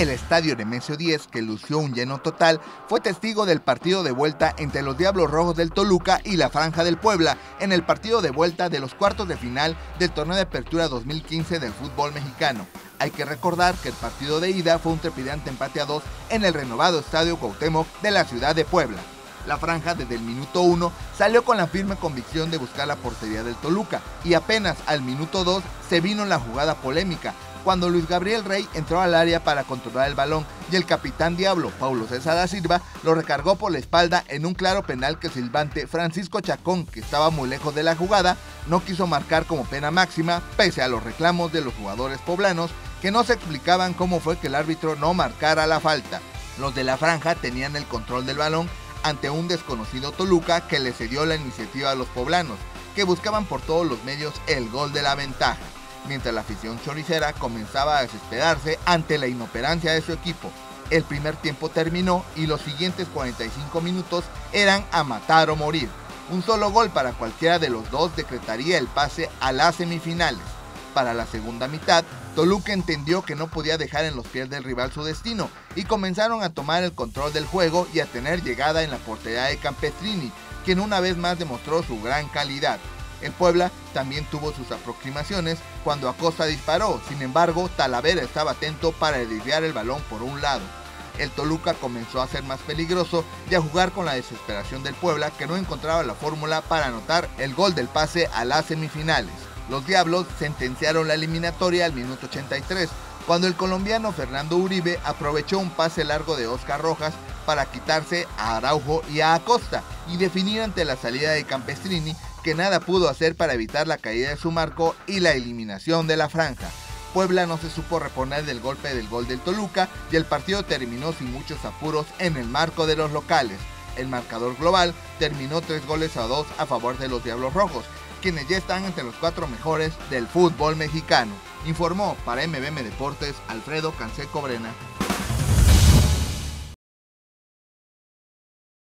El estadio Nemesio 10, que lució un lleno total, fue testigo del partido de vuelta entre los Diablos Rojos del Toluca y la Franja del Puebla en el partido de vuelta de los cuartos de final del torneo de apertura 2015 del fútbol mexicano. Hay que recordar que el partido de ida fue un trepidante empate a dos en el renovado Estadio Cuauhtémoc de la ciudad de Puebla. La franja desde el minuto 1 salió con la firme convicción de buscar la portería del Toluca y apenas al minuto 2 se vino la jugada polémica cuando Luis Gabriel Rey entró al área para controlar el balón y el capitán Diablo, Paulo César da Silva, lo recargó por la espalda en un claro penal que silbante Francisco Chacón, que estaba muy lejos de la jugada, no quiso marcar como pena máxima, pese a los reclamos de los jugadores poblanos que no se explicaban cómo fue que el árbitro no marcara la falta. Los de la franja tenían el control del balón ante un desconocido Toluca que le cedió la iniciativa a los poblanos, que buscaban por todos los medios el gol de la ventaja mientras la afición choricera comenzaba a desesperarse ante la inoperancia de su equipo. El primer tiempo terminó y los siguientes 45 minutos eran a matar o morir. Un solo gol para cualquiera de los dos decretaría el pase a las semifinales. Para la segunda mitad, Toluca entendió que no podía dejar en los pies del rival su destino y comenzaron a tomar el control del juego y a tener llegada en la portería de Campestrini, quien una vez más demostró su gran calidad. El Puebla también tuvo sus aproximaciones cuando Acosta disparó, sin embargo Talavera estaba atento para desviar el balón por un lado. El Toluca comenzó a ser más peligroso y a jugar con la desesperación del Puebla que no encontraba la fórmula para anotar el gol del pase a las semifinales. Los Diablos sentenciaron la eliminatoria al minuto 83, cuando el colombiano Fernando Uribe aprovechó un pase largo de Oscar Rojas para quitarse a Araujo y a Acosta y definir ante la salida de Campestrini que nada pudo hacer para evitar la caída de su marco y la eliminación de la franja. Puebla no se supo reponer del golpe del gol del Toluca y el partido terminó sin muchos apuros en el marco de los locales. El marcador global terminó 3 goles a 2 a favor de los Diablos Rojos, quienes ya están entre los cuatro mejores del fútbol mexicano. Informó para MBM Deportes Alfredo Canseco Brena.